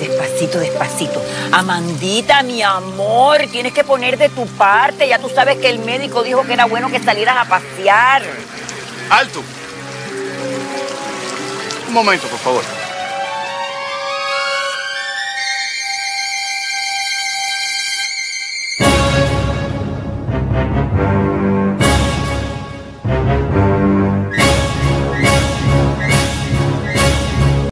Despacito, despacito. Amandita, mi amor, tienes que poner de tu parte. Ya tú sabes que el médico dijo que era bueno que salieras a pasear. ¡Alto! Un momento, por favor.